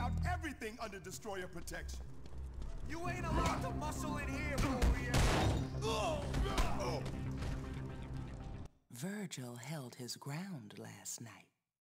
out everything under Destroyer protection. You ain't allowed to muscle in here, warrior! Virgil held his ground last night.